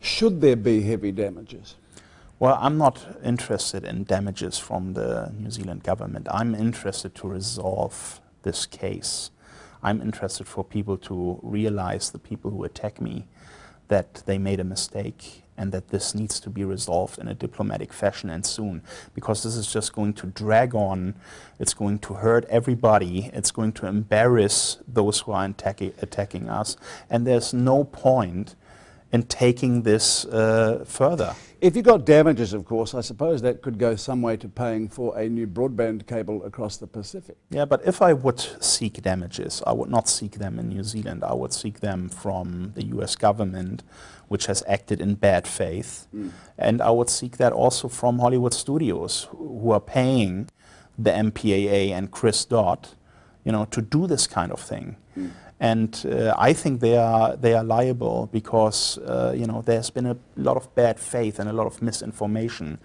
Should there be heavy damages? Well, I'm not interested in damages from the New Zealand government. I'm interested to resolve this case. I'm interested for people to realize, the people who attack me, that they made a mistake and that this needs to be resolved in a diplomatic fashion and soon because this is just going to drag on it's going to hurt everybody it's going to embarrass those who are attacking, attacking us and there's no point in taking this uh, further. If you got damages, of course, I suppose that could go some way to paying for a new broadband cable across the Pacific. Yeah, but if I would seek damages, I would not seek them in New Zealand. I would seek them from the US government, which has acted in bad faith. Mm. And I would seek that also from Hollywood studios, who are paying the MPAA and Chris Dodd, you know, to do this kind of thing. Mm. And uh, I think they are, they are liable because uh, you know, there's been a lot of bad faith and a lot of misinformation